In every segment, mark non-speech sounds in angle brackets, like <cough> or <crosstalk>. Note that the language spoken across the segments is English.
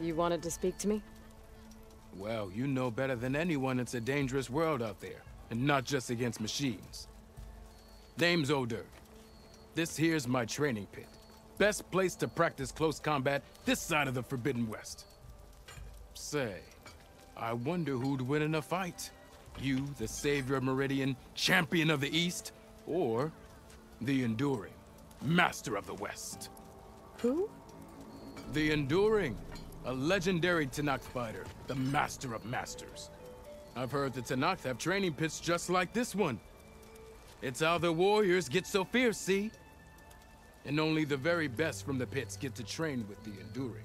You wanted to speak to me? Well, you know better than anyone it's a dangerous world out there, and not just against machines. Name's Hodurk. This here's my training pit. Best place to practice close combat this side of the Forbidden West. Say, I wonder who'd win in a fight. You, the savior of Meridian, champion of the East, or the Enduring, master of the West. Who? The Enduring, a legendary Tenakth fighter, the master of masters. I've heard the Tenakth have training pits just like this one. It's how the warriors get so fierce, see? And only the very best from the pits get to train with the Enduring.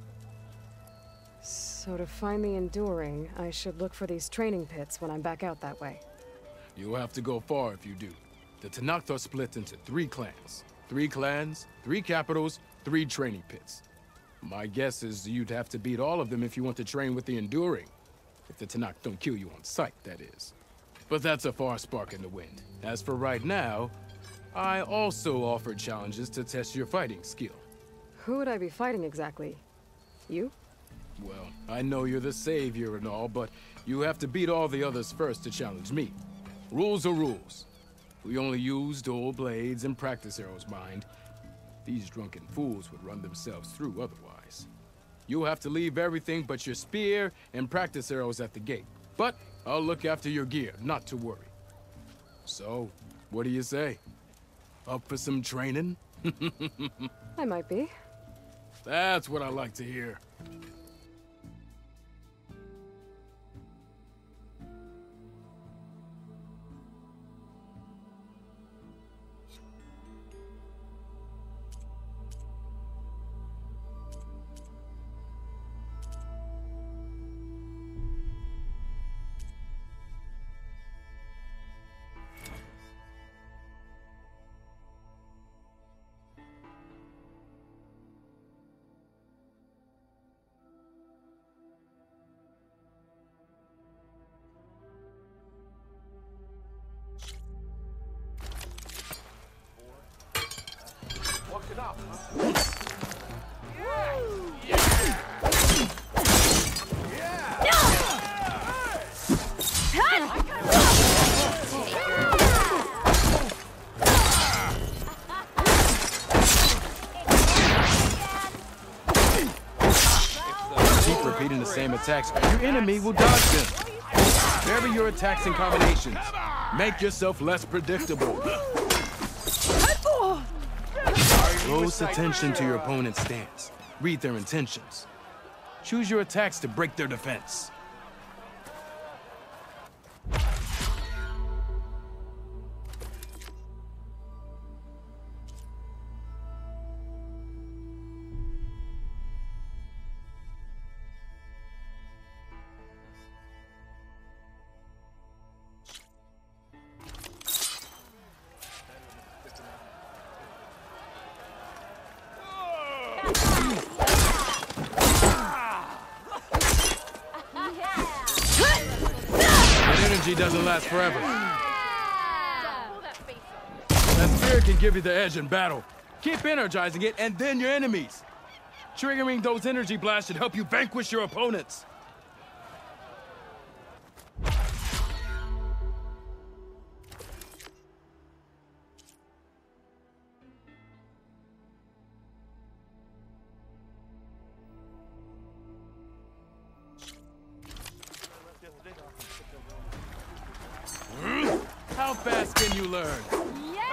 So to find the Enduring, I should look for these training pits when I'm back out that way. You'll have to go far if you do. The Tenakth are split into three clans. Three clans, three capitals, three training pits. My guess is you'd have to beat all of them if you want to train with the Enduring. If the Tenakth don't kill you on sight, that is. But that's a far spark in the wind. As for right now, I also offer challenges to test your fighting skill. Who would I be fighting exactly? You? Well, I know you're the savior and all, but you have to beat all the others first to challenge me. Rules are rules. We only use dual blades and practice arrows, mind. These drunken fools would run themselves through otherwise. You'll have to leave everything but your spear and practice arrows at the gate. But I'll look after your gear, not to worry. So, what do you say? Up for some training? <laughs> I might be. That's what I like to hear. Same attacks, your enemy will dodge them. Vary your attacks and combinations. Make yourself less predictable. Close attention to your opponent's stance. Read their intentions. Choose your attacks to break their defense. Energy doesn't last forever. That spirit can give you the edge in battle. Keep energizing it, and then your enemies. Triggering those energy blasts should help you vanquish your opponents. How fast can you learn? Yeah!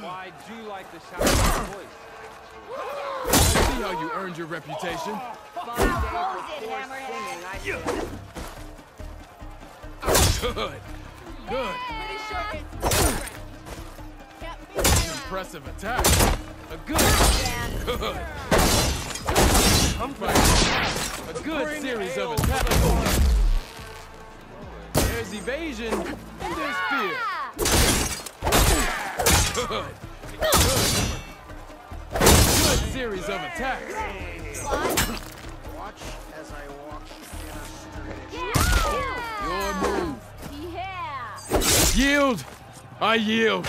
Why do you like the sound of my voice? See how you earned your reputation? Hammerhead! Oh, good. Good. Pretty sure it's Impressive attack. A good. <laughs> Good. A good series of attacks there's evasion, and there's fear. Good. Good series of attacks. Watch as I walk in a. Your move. Yeah. Yield. I yield.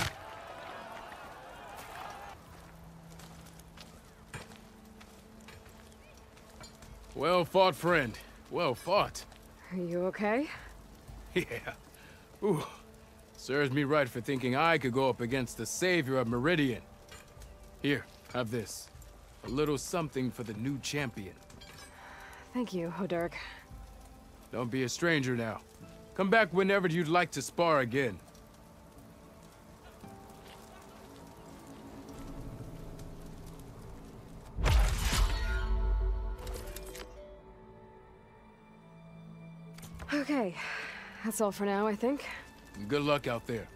Well fought, friend. Well fought. Are you okay? <laughs> Yeah. Ooh. Serves me right for thinking I could go up against the savior of Meridian. Here, have this. A little something for the new champion. Thank you, Hodurk. Don't be a stranger now. Come back whenever you'd like to spar again. Okay, that's all for now, I think. Good luck out there.